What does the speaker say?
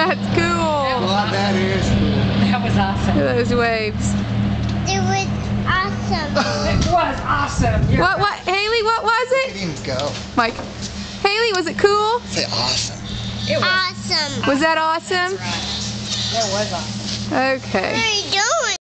That's cool. That is. That was awesome. Those waves. It was awesome. it was awesome. You're what, what, Haley, what was it? It didn't go. Mike. Haley, was it cool? Say awesome. It was awesome. Was that awesome? Right. it was awesome. Okay.